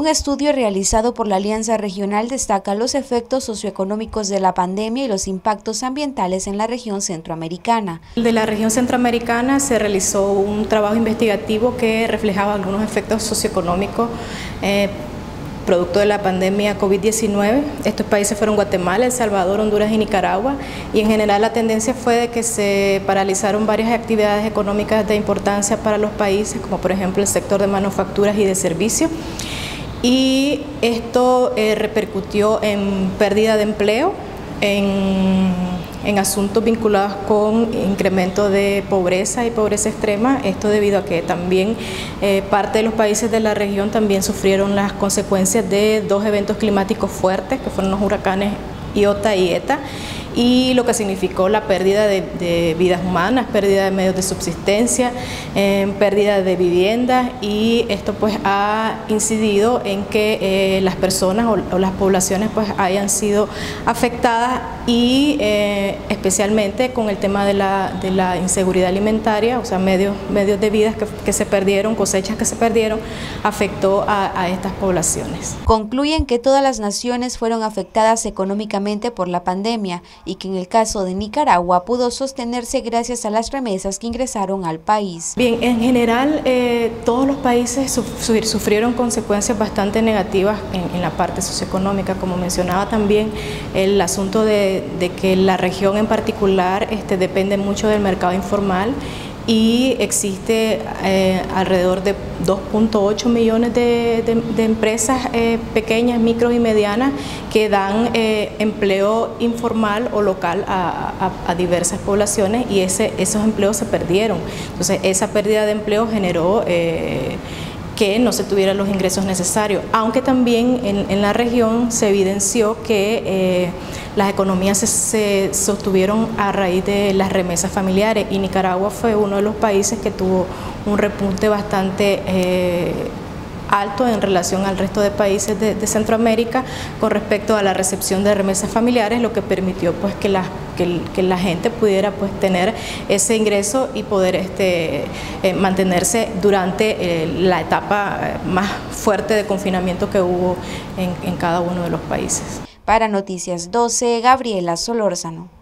Un estudio realizado por la Alianza Regional destaca los efectos socioeconómicos de la pandemia y los impactos ambientales en la región centroamericana. De la región centroamericana se realizó un trabajo investigativo que reflejaba algunos efectos socioeconómicos eh, producto de la pandemia COVID-19. Estos países fueron Guatemala, El Salvador, Honduras y Nicaragua y en general la tendencia fue de que se paralizaron varias actividades económicas de importancia para los países, como por ejemplo el sector de manufacturas y de servicios y esto eh, repercutió en pérdida de empleo, en, asuntos vinculados con incremento de pobreza y pobreza extrema, esto debido a que también eh, parte de los países de la región también sufrieron las consecuencias de dos eventos climáticos fuertes, que fueron los huracanes Iota y Eta, y lo que significó la pérdida de, vidas humanas, pérdida de medios de subsistencia, eh, pérdida de viviendas y esto pues ha incidido en que eh, las personas o, las poblaciones pues hayan sido afectadas y eh, especialmente con el tema de la, de la, inseguridad alimentaria, o sea, medios, medios de vida que, se perdieron, cosechas que se perdieron, afectó a estas poblaciones. Concluyen que todas las naciones fueron afectadas económicamente por la pandemia y que en el caso de Nicaragua pudo sostenerse gracias a las remesas que ingresaron al país. Bien, en general eh, todos los países sufrieron consecuencias bastante negativas en, la parte socioeconómica, como mencionaba también el asunto de, que la región en particular este, depende mucho del mercado informal y existe eh, alrededor de 2.8 millones de, empresas eh, pequeñas, micro y medianas que dan eh, empleo informal o local a, diversas poblaciones y ese, esos empleos se perdieron. Entonces esa pérdida de empleo generó que no se tuvieran los ingresos necesarios, aunque también en, la región se evidenció que eh, las economías se, sostuvieron a raíz de las remesas familiares y Nicaragua fue uno de los países que tuvo un repunte bastante eh, alto en relación al resto de países de, Centroamérica con respecto a la recepción de remesas familiares, lo que permitió pues que la, que, la gente pudiera pues tener ese ingreso y poder este, eh, mantenerse durante eh, la etapa eh, más fuerte de confinamiento que hubo en, en cada uno de los países. Para Noticias 12, Gabriela Solórzano.